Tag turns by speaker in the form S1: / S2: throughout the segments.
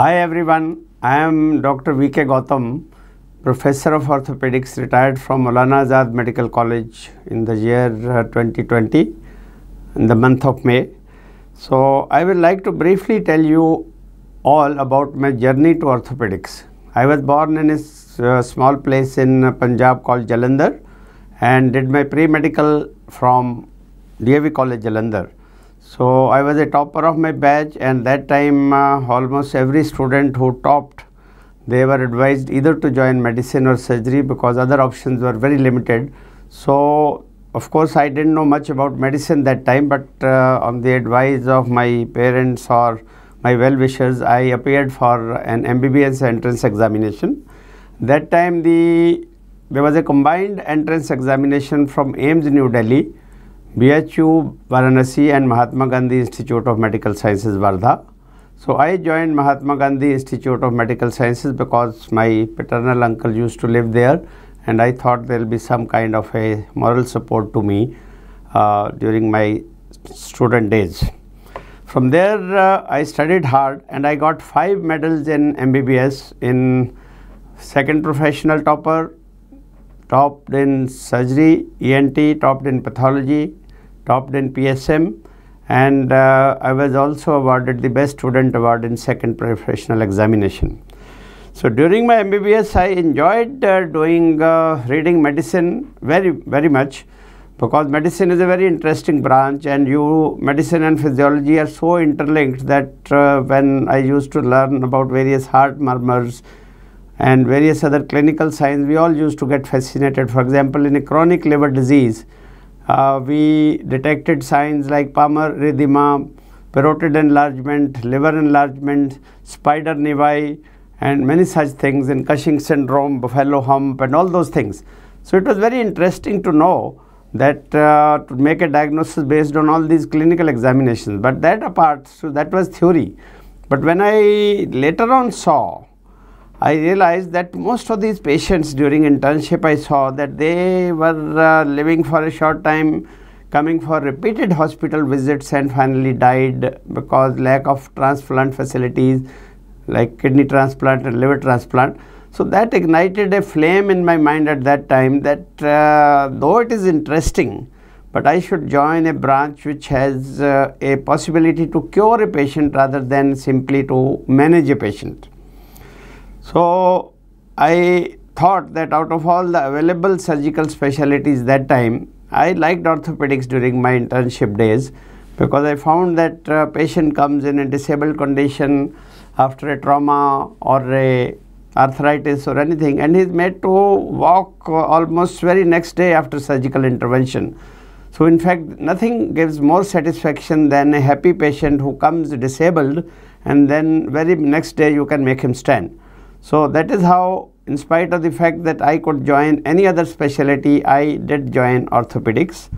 S1: Hi everyone, I am Dr. V.K. Gautam, Professor of Orthopedics, retired from Maulana Azad Medical College in the year uh, 2020, in the month of May. So, I would like to briefly tell you all about my journey to orthopedics. I was born in a uh, small place in Punjab called Jalandhar and did my pre-medical from DAV College Jalandhar. So I was a topper of my batch and that time uh, almost every student who topped they were advised either to join medicine or surgery because other options were very limited. So of course I didn't know much about medicine that time but uh, on the advice of my parents or my well-wishers I appeared for an MBBS entrance examination. That time the there was a combined entrance examination from AIIMS New Delhi BHU Varanasi and Mahatma Gandhi Institute of Medical Sciences Wardha. So I joined Mahatma Gandhi Institute of Medical Sciences because my paternal uncle used to live there and I thought there will be some kind of a moral support to me uh, during my student days. From there uh, I studied hard and I got five medals in MBBS in second professional topper, topped in surgery, ENT, topped in pathology, topped in PSM and uh, I was also awarded the best student award in second professional examination. So during my MBBS I enjoyed uh, doing uh, reading medicine very very much. Because medicine is a very interesting branch and you medicine and physiology are so interlinked that uh, when I used to learn about various heart murmurs and various other clinical signs we all used to get fascinated. For example in a chronic liver disease uh, we detected signs like palmar erythema, parotid enlargement, liver enlargement, spider nevi, and many such things in Cushing syndrome, buffalo hump, and all those things. So it was very interesting to know that uh, to make a diagnosis based on all these clinical examinations. But that apart, so that was theory. But when I later on saw I realized that most of these patients during internship I saw that they were uh, living for a short time coming for repeated hospital visits and finally died because lack of transplant facilities like kidney transplant and liver transplant. So that ignited a flame in my mind at that time that uh, though it is interesting but I should join a branch which has uh, a possibility to cure a patient rather than simply to manage a patient. So I thought that out of all the available surgical specialties that time, I liked orthopedics during my internship days because I found that a patient comes in a disabled condition after a trauma or a arthritis or anything and he's made to walk uh, almost very next day after surgical intervention. So in fact nothing gives more satisfaction than a happy patient who comes disabled and then very next day you can make him stand. So that is how in spite of the fact that I could join any other specialty, I did join orthopedics.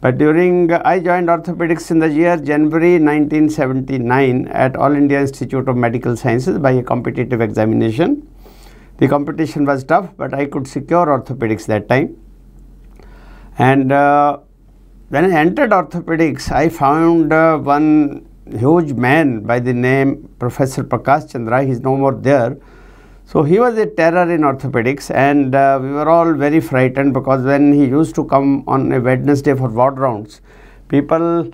S1: But during, I joined orthopedics in the year January 1979 at All India Institute of Medical Sciences by a competitive examination. The competition was tough, but I could secure orthopedics that time. And uh, when I entered orthopedics, I found uh, one huge man by the name Professor Prakash Chandra, he is no more there so he was a terror in orthopedics and uh, we were all very frightened because when he used to come on a Wednesday for ward rounds, people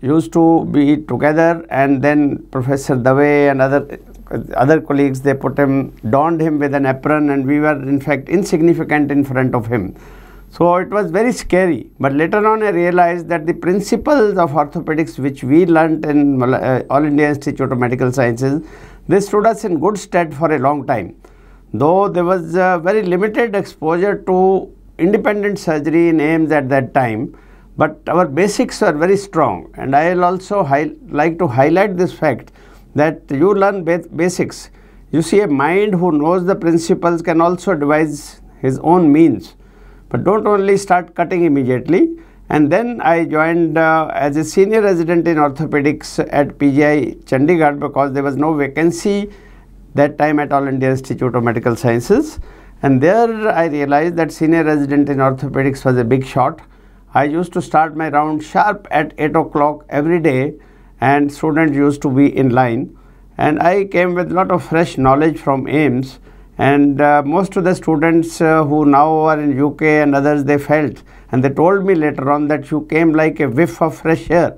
S1: used to be together and then Professor Dave and other other colleagues they put him donned him with an apron and we were in fact insignificant in front of him. So it was very scary but later on I realized that the principles of orthopedics which we learnt in uh, All India Institute of Medical Sciences this stood us in good stead for a long time. Though there was very limited exposure to independent surgery in AIIMS at that time, but our basics were very strong. And I will also like to highlight this fact that you learn ba basics. You see a mind who knows the principles can also devise his own means. But don't only start cutting immediately and then I joined uh, as a senior resident in orthopedics at PGI Chandigarh because there was no vacancy that time at All India Institute of Medical Sciences and there I realized that senior resident in orthopedics was a big shot. I used to start my round sharp at 8 o'clock every day and students used to be in line and I came with a lot of fresh knowledge from AIIMS and uh, most of the students uh, who now are in UK and others they felt and they told me later on that you came like a whiff of fresh air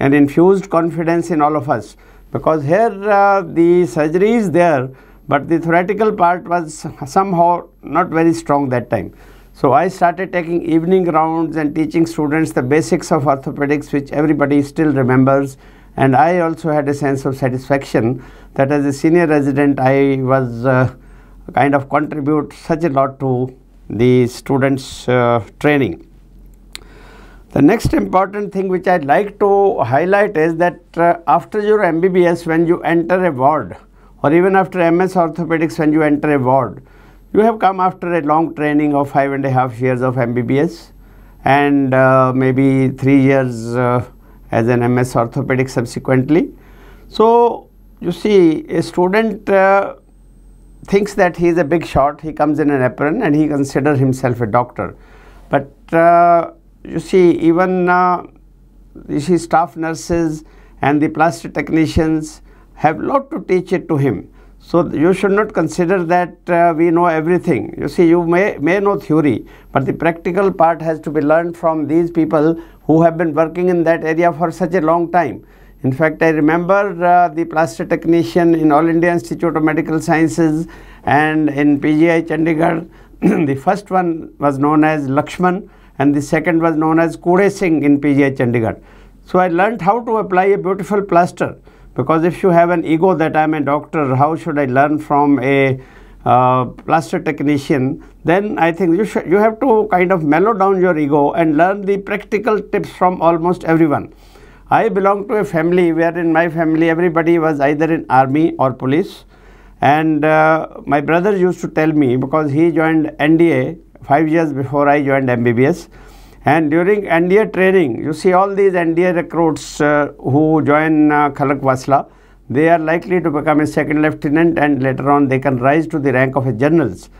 S1: and infused confidence in all of us because here uh, the surgery is there but the theoretical part was somehow not very strong that time. So I started taking evening rounds and teaching students the basics of orthopedics which everybody still remembers and I also had a sense of satisfaction that as a senior resident I was uh, kind of contribute such a lot to the students uh, training. The next important thing which I'd like to highlight is that uh, after your MBBS when you enter a ward or even after MS orthopedics when you enter a ward you have come after a long training of five and a half years of MBBS and uh, maybe three years uh, as an MS orthopedic subsequently. So, you see a student uh, thinks that he is a big shot, he comes in an apron and he considers himself a doctor. But uh, you see even uh, you see staff nurses and the plaster technicians have lot to teach it to him. So you should not consider that uh, we know everything. You see, you may, may know theory, but the practical part has to be learned from these people who have been working in that area for such a long time. In fact, I remember uh, the plaster technician in All India Institute of Medical Sciences and in PGI Chandigarh. the first one was known as Lakshman and the second was known as Kude Singh in PGI Chandigarh. So I learned how to apply a beautiful plaster because if you have an ego that I am a doctor, how should I learn from a uh, plaster technician, then I think you, you have to kind of mellow down your ego and learn the practical tips from almost everyone. I belong to a family where in my family everybody was either in army or police and uh, my brother used to tell me because he joined NDA 5 years before I joined MBBS and during NDA training you see all these NDA recruits uh, who join uh, Khalak they are likely to become a second lieutenant and later on they can rise to the rank of a generals.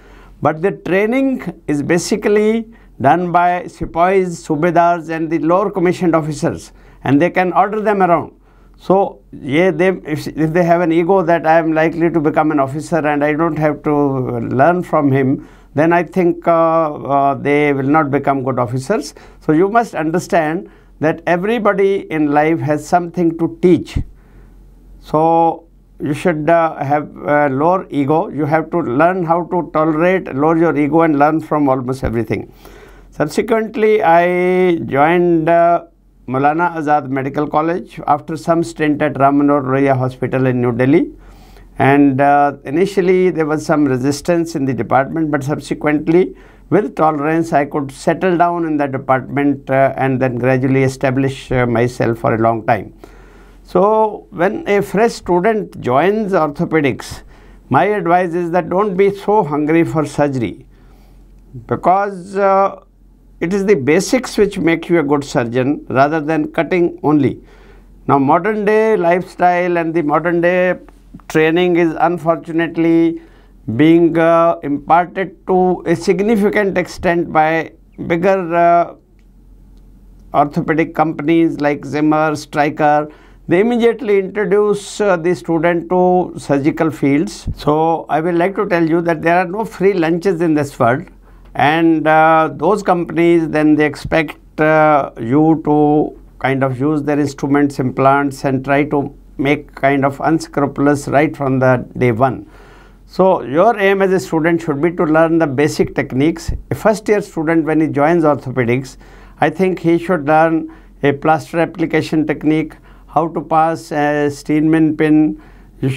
S1: But the training is basically done by sepoys, subedars and the lower commissioned officers and they can order them around. So, yeah, they, if, if they have an ego that I am likely to become an officer and I don't have to learn from him, then I think uh, uh, they will not become good officers. So, you must understand that everybody in life has something to teach so, you should uh, have uh, lower ego. You have to learn how to tolerate, lower your ego and learn from almost everything. Subsequently, I joined uh, Maulana Azad Medical College after some stint at Ram Manohar Hospital in New Delhi. And uh, initially, there was some resistance in the department, but subsequently, with tolerance, I could settle down in the department uh, and then gradually establish uh, myself for a long time. So, when a fresh student joins orthopedics, my advice is that don't be so hungry for surgery because uh, it is the basics which make you a good surgeon rather than cutting only. Now, modern day lifestyle and the modern day training is unfortunately being uh, imparted to a significant extent by bigger uh, orthopedic companies like Zimmer, Stryker, they immediately introduce uh, the student to surgical fields. So, I will like to tell you that there are no free lunches in this world and uh, those companies then they expect uh, you to kind of use their instruments, implants and try to make kind of unscrupulous right from the day one. So, your aim as a student should be to learn the basic techniques. A first year student when he joins orthopedics, I think he should learn a plaster application technique, how to pass a Steinmann pin.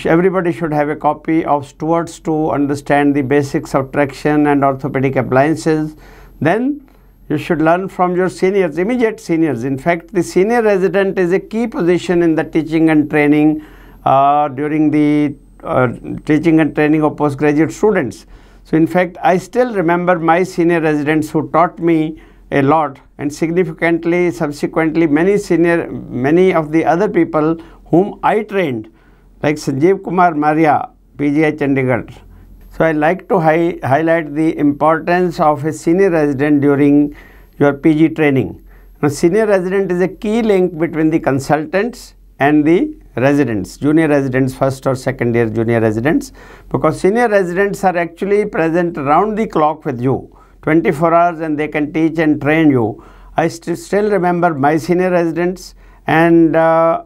S1: everybody should have a copy of Stewart's to understand the basics of traction and orthopedic appliances. Then you should learn from your seniors, immediate seniors. In fact, the senior resident is a key position in the teaching and training uh, during the uh, teaching and training of postgraduate students. So, in fact, I still remember my senior residents who taught me a lot and significantly subsequently many senior many of the other people whom I trained like Sanjeev Kumar Maria PGI Chandigarh. So I like to hi highlight the importance of a senior resident during your PG training. Now senior resident is a key link between the consultants and the residents, junior residents, first or second year junior residents, because senior residents are actually present around the clock with you 24 hours and they can teach and train you. I st still remember my senior residents and uh,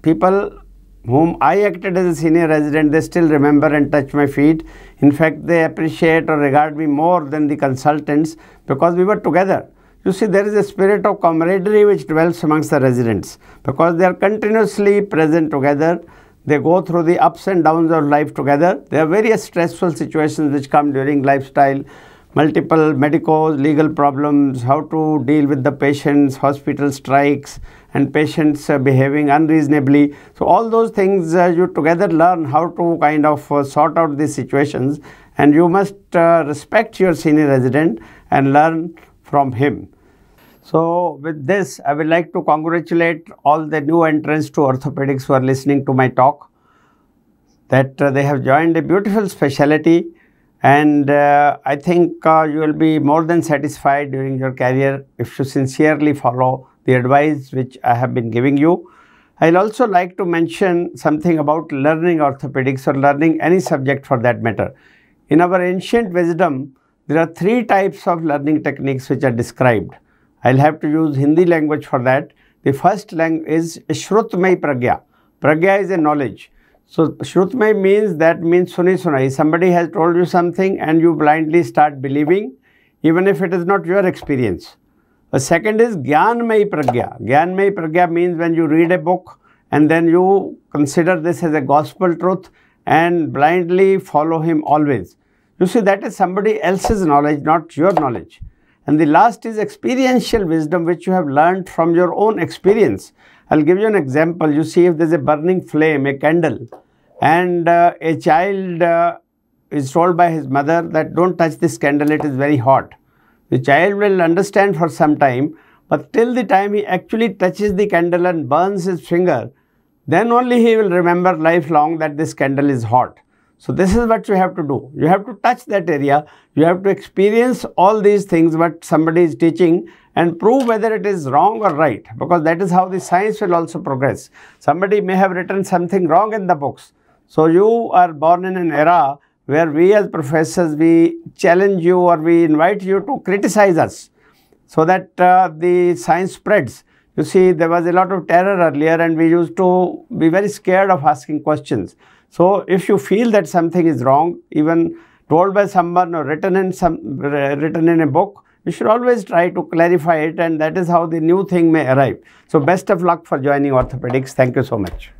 S1: people whom I acted as a senior resident, they still remember and touch my feet. In fact, they appreciate or regard me more than the consultants because we were together. You see, there is a spirit of camaraderie which dwells amongst the residents because they are continuously present together. They go through the ups and downs of life together. There are various stressful situations which come during lifestyle, multiple medical, legal problems, how to deal with the patients, hospital strikes, and patients uh, behaving unreasonably. So, all those things uh, you together learn how to kind of uh, sort out these situations, and you must respect your senior resident and learn from him. So, with this, I would like to congratulate all the new entrants to orthopedics who are listening to my talk that uh, they have joined a beautiful specialty and uh, I think uh, you will be more than satisfied during your career if you sincerely follow the advice which I have been giving you. I'll also like to mention something about learning orthopedics or learning any subject for that matter. In our ancient wisdom, there are three types of learning techniques which are described. I'll have to use Hindi language for that. The first language is Shrutmay Pragya. Pragya is a knowledge. So, Shrutmay means that means Suni Sunai. Somebody has told you something and you blindly start believing even if it is not your experience. The second is Gyanmay Pragya. Gyanmay Pragya means when you read a book and then you consider this as a gospel truth and blindly follow him always. You see, that is somebody else's knowledge, not your knowledge. And the last is experiential wisdom, which you have learned from your own experience. I'll give you an example. You see, if there's a burning flame, a candle, and uh, a child uh, is told by his mother that don't touch this candle, it is very hot. The child will understand for some time, but till the time he actually touches the candle and burns his finger, then only he will remember lifelong that this candle is hot. So this is what you have to do. You have to touch that area. You have to experience all these things what somebody is teaching and prove whether it is wrong or right because that is how the science will also progress. Somebody may have written something wrong in the books. So you are born in an era where we as professors, we challenge you or we invite you to criticize us so that uh, the science spreads. You see, there was a lot of terror earlier and we used to be very scared of asking questions. So, if you feel that something is wrong, even told by someone or written in some written in a book, you should always try to clarify it and that is how the new thing may arrive. So, best of luck for joining orthopedics. Thank you so much.